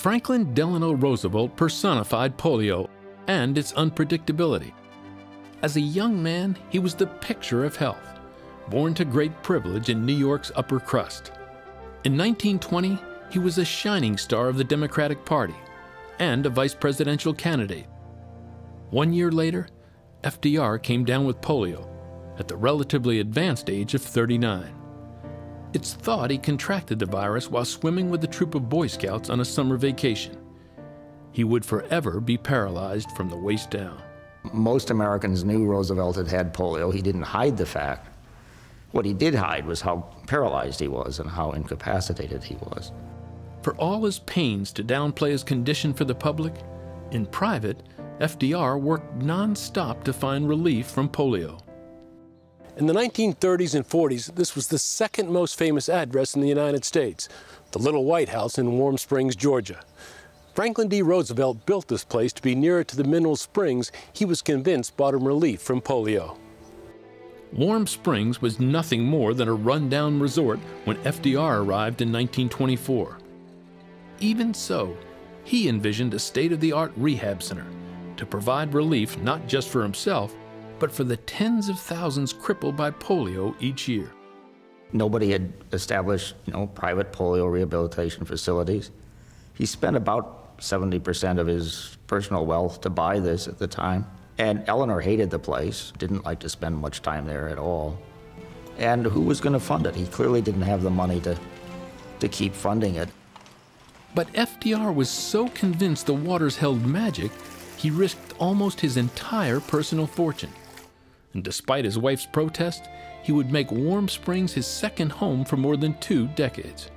Franklin Delano Roosevelt personified polio and its unpredictability. As a young man, he was the picture of health, born to great privilege in New York's upper crust. In 1920, he was a shining star of the Democratic Party and a vice presidential candidate. One year later, FDR came down with polio at the relatively advanced age of 39. It's thought he contracted the virus while swimming with a troop of Boy Scouts on a summer vacation. He would forever be paralyzed from the waist down. Most Americans knew Roosevelt had had polio. He didn't hide the fact. What he did hide was how paralyzed he was and how incapacitated he was. For all his pains to downplay his condition for the public, in private, FDR worked nonstop to find relief from polio. In the 1930s and 40s, this was the second most famous address in the United States, the Little White House in Warm Springs, Georgia. Franklin D. Roosevelt built this place to be nearer to the mineral springs he was convinced brought him relief from polio. Warm Springs was nothing more than a rundown resort when FDR arrived in 1924. Even so, he envisioned a state of the art rehab center to provide relief not just for himself, but for the tens of thousands crippled by polio each year. Nobody had established, you know, private polio rehabilitation facilities. He spent about 70% of his personal wealth to buy this at the time. And Eleanor hated the place, didn't like to spend much time there at all. And who was going to fund it? He clearly didn't have the money to, to keep funding it. But FDR was so convinced the waters held magic, he risked almost his entire personal fortune and despite his wife's protest, he would make Warm Springs his second home for more than two decades.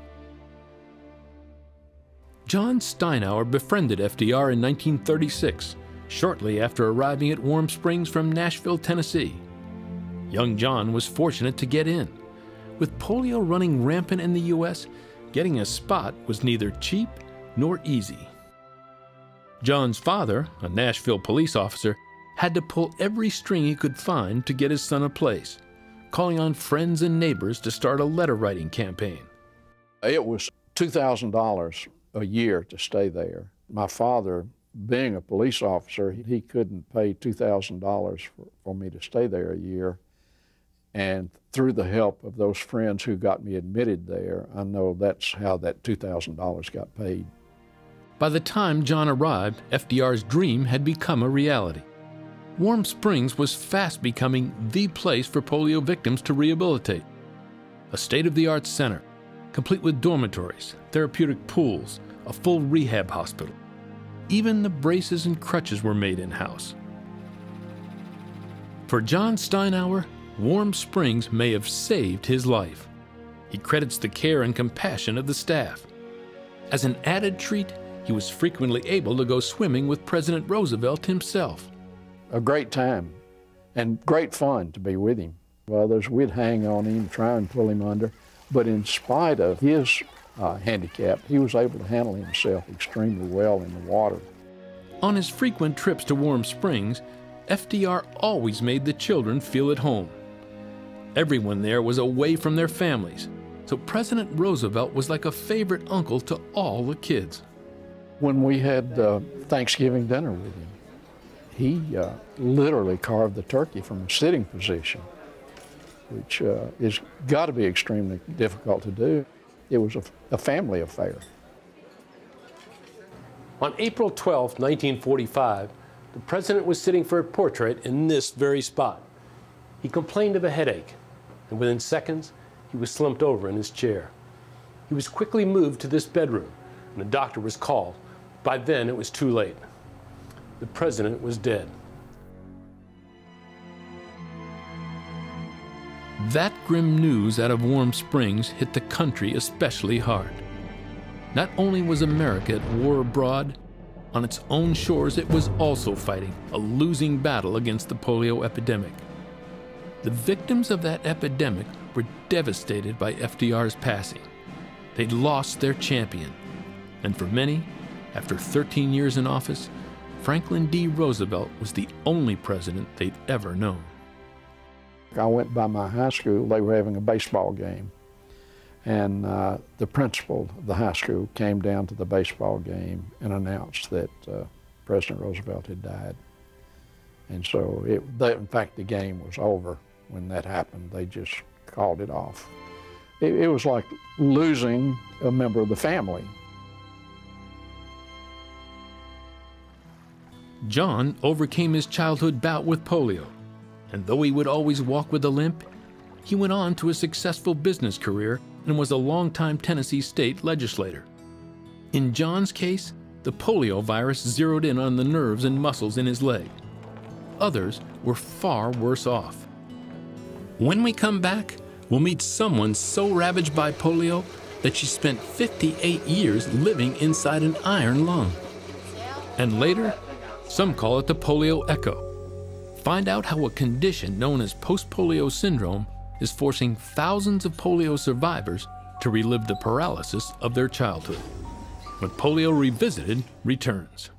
John Steinhauer befriended FDR in 1936, shortly after arriving at Warm Springs from Nashville, Tennessee. Young John was fortunate to get in. With polio running rampant in the U.S., getting a spot was neither cheap nor easy. John's father, a Nashville police officer, had to pull every string he could find to get his son a place, calling on friends and neighbors to start a letter writing campaign. It was $2,000 a year to stay there. My father, being a police officer, he couldn't pay $2,000 for, for me to stay there a year. And through the help of those friends who got me admitted there, I know that's how that $2,000 got paid. By the time John arrived, FDR's dream had become a reality. Warm Springs was fast becoming the place for polio victims to rehabilitate. A state of the art center, complete with dormitories, therapeutic pools, a full rehab hospital. Even the braces and crutches were made in house. For John Steinhauer, Warm Springs may have saved his life. He credits the care and compassion of the staff. As an added treat, he was frequently able to go swimming with President Roosevelt himself a great time and great fun to be with him. Others we'd hang on him, try and pull him under, but in spite of his uh, handicap, he was able to handle himself extremely well in the water. On his frequent trips to Warm Springs, FDR always made the children feel at home. Everyone there was away from their families, so President Roosevelt was like a favorite uncle to all the kids. When we had uh, Thanksgiving dinner with him, he uh, literally carved the turkey from a sitting position, which uh, is got to be extremely difficult to do. It was a, a family affair. On April 12, 1945, the president was sitting for a portrait in this very spot. He complained of a headache, and within seconds, he was slumped over in his chair. He was quickly moved to this bedroom, and a doctor was called. By then, it was too late the president was dead. That grim news out of Warm Springs hit the country especially hard. Not only was America at war abroad, on its own shores it was also fighting a losing battle against the polio epidemic. The victims of that epidemic were devastated by FDR's passing. They'd lost their champion. And for many, after 13 years in office, Franklin D. Roosevelt was the only president they'd ever known. I went by my high school, they were having a baseball game. And uh, the principal of the high school came down to the baseball game and announced that uh, President Roosevelt had died. And so, it, they, in fact, the game was over when that happened. They just called it off. It, it was like losing a member of the family. John overcame his childhood bout with polio, and though he would always walk with a limp, he went on to a successful business career and was a longtime Tennessee state legislator. In John's case, the polio virus zeroed in on the nerves and muscles in his leg. Others were far worse off. When we come back, we'll meet someone so ravaged by polio that she spent 58 years living inside an iron lung. And later, some call it the polio echo. Find out how a condition known as post polio syndrome is forcing thousands of polio survivors to relive the paralysis of their childhood. When Polio Revisited returns.